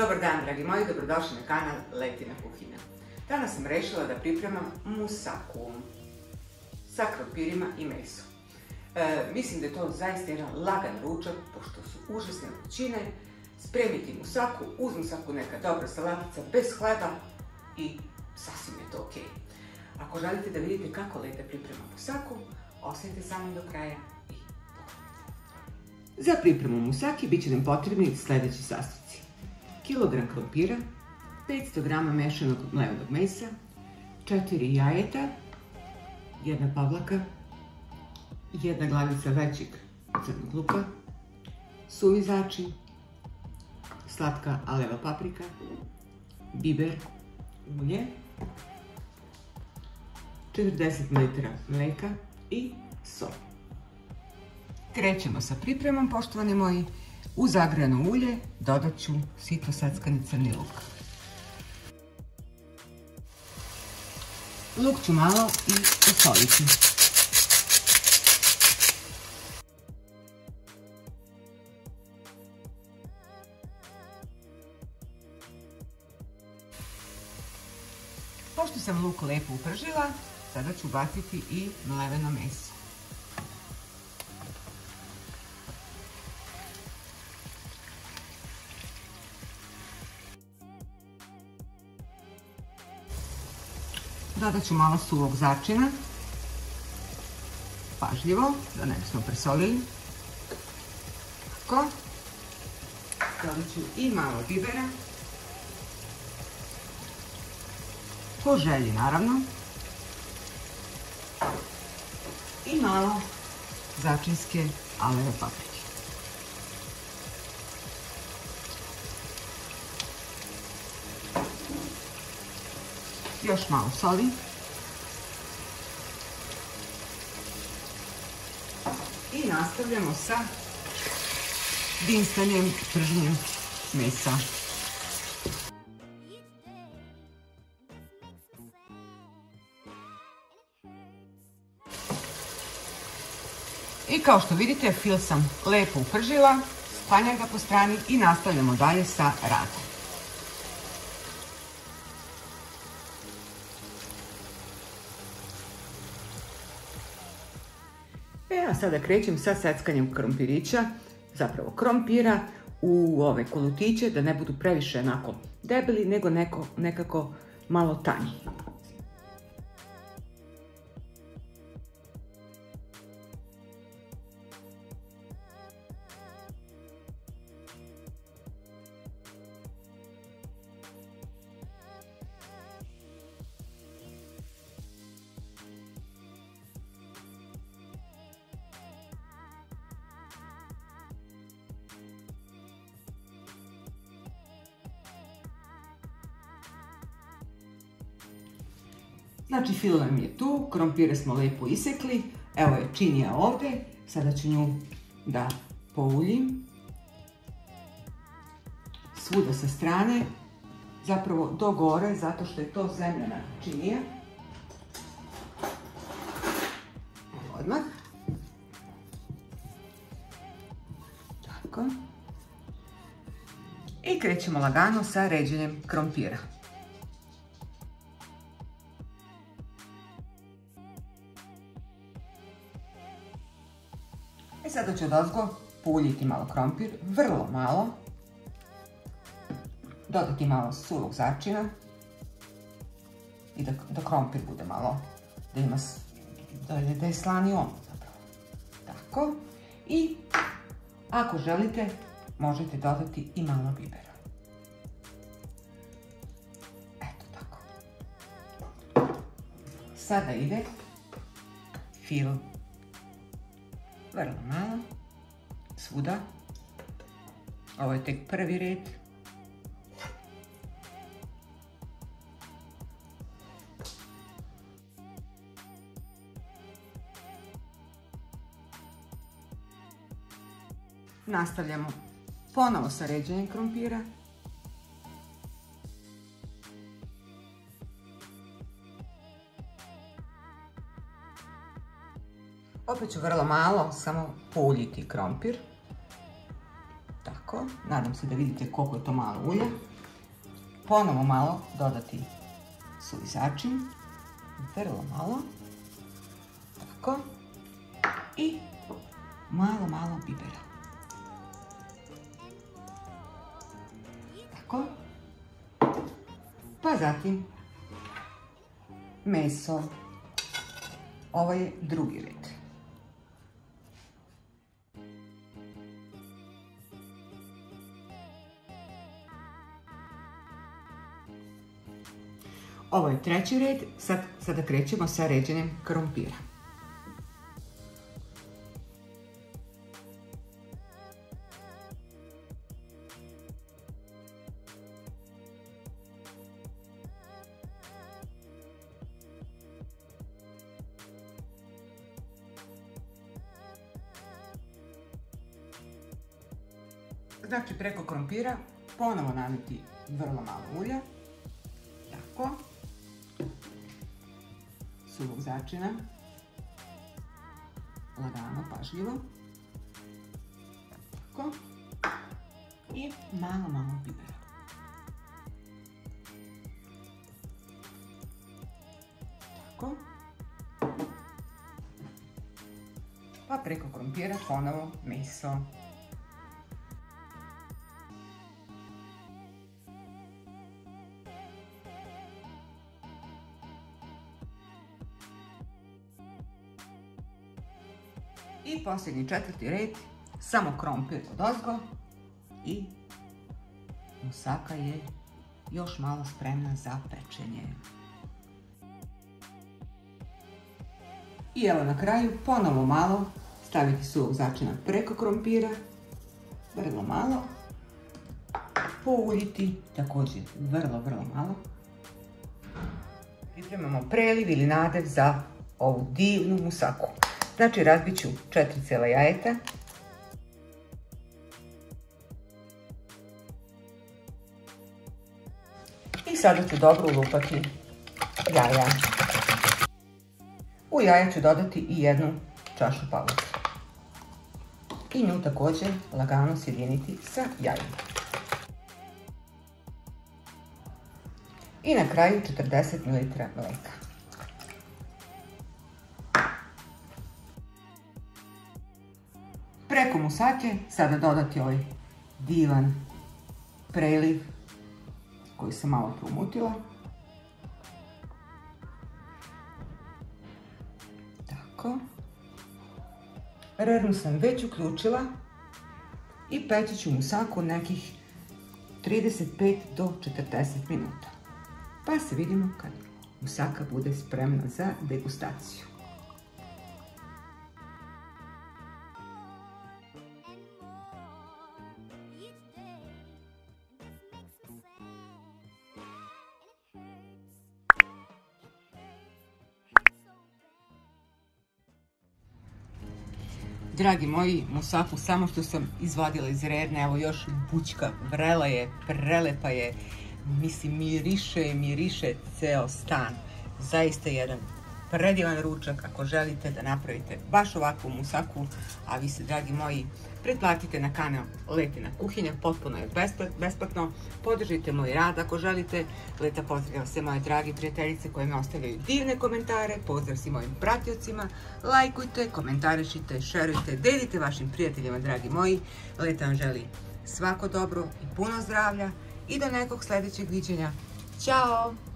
Dobar dan, dragi moji, dobrodošli na kanal Letina kuhinja. Danas sam rešila da pripremam musaku sa krompirima i mesom. E, mislim da je to zaista jedan lagan ručak, pošto su užasne vrućine. Spremiti musaku, uz musaku neka dobra salatica bez hleba i sasvim je to ok. Ako želite da vidite kako Leta priprema musaku, ostanite sami do kraja i pogledajte. Za pripremu musaki bit će nam potrebni sljedeći sastojci. Kilogram krompira, 500 g mešanog mlevenog mesa, 4 jajeta, jedna pavlaka, jedna glavica većeg crnog luka, suvi začin, slatka aleva paprika, biber, ulje, 40 ml mleka i sol. Krećemo sa pripremom, poštovani moji. U zagrano ulje dodat ću sito sackani crni luk. Luk ću malo i usoliti. Pošto sam luk lepo upržila, sada ću baciti i mleveno meso. Dodat ću malo suvog začina. Pažljivo, da ne bismo presolili. Tako. Dodat ću i malo bibera. Po želji, naravno. I malo začinske aleve paprike. Još malo soli. I nastavljamo sa dinstanjem pržnjem mesa. I kao što vidite, fil sam lepo upržila, spanjam ga po strani i nastavljamo dalje sa radom. E, a sada krećem sa seckanjem krompirića, zapravo krompira u ove kolutiće, da ne budu previše onako debeli, nego neko, nekako malo tanji. Znači filo nam je tu, krompire smo lijepo isekli, evo je činija ovdje, sada ću nju da pouljim. Svuda sa strane, zapravo do gore, zato što je to zemljana činija. Odmah. Tako. I krećemo lagano sa ređenjem krompira. I sada ću odozgo puljiti malo krompir, vrlo malo. Dodati malo suvog začina. I da, da krompir bude malo, da ima, da je, da je slani on. Tako. I ako želite, možete dodati i malo bibera. Eto tako. Sada ide fil vrlo malo, svuda. Ovo je tek prvi red. Nastavljamo ponovo sa ređenjem krompira. Opet ću vrlo malo samo puljiti krompir. Tako, nadam se da vidite koliko je to malo ulja. Ponovo malo dodati suvi začin, vrlo malo. Tako. I malo, malo bibera. Tako. Pa zatim meso. Ovo je drugi red. Ovo je treći red, sad, sada krećemo sa ređenjem krompira. Znači preko krompira ponovo naliti vrlo malo ulja. Tako. Suvog začina. Lagano, pažljivo. Tako. I malo, malo bibera. Tako. Pa preko krompira ponovo meso. I posljednji četvrti red, samo krompir od ozgo i musaka je još malo spremna za pečenje. I evo na kraju ponovo malo staviti suvog začina preko krompira, vrlo malo, pouljiti također vrlo, vrlo malo. Pripremamo preliv ili nadev za ovu divnu musaku. Znači razbit ću četiri cijela jajeta. I sada ću dobro ulupati jaja. U jaja ću dodati i jednu čašu pavuća. I nju također lagano sjediniti sa jajima. I na kraju 40 ml mlijeka. Preko musake sada dodati ovaj divan preliv koji sam malo promutila. Tako. Rernu sam već uključila i peći ću musaku nekih 35 do 40 minuta. Pa se vidimo kad musaka bude spremna za degustaciju. Dragi moji, musaku samo što sam izvadila iz rerne, evo još bućka, vrela je, prelepa je, mislim miriše, miriše ceo stan. Zaista jedan predivan ručak ako želite da napravite baš ovakvu musaku, a vi se, dragi moji, pretplatite na kanal Letina kuhinja, potpuno je besplatno. Podržite moj rad ako želite. Leta pozdravljam sve moje dragi prijateljice koje me ostavljaju divne komentare. Pozdrav si mojim pratiocima. Lajkujte, komentarišite, šerujte, delite vašim prijateljima, dragi moji. Leta vam želi svako dobro i puno zdravlja i do nekog sljedećeg viđenja. Ćao!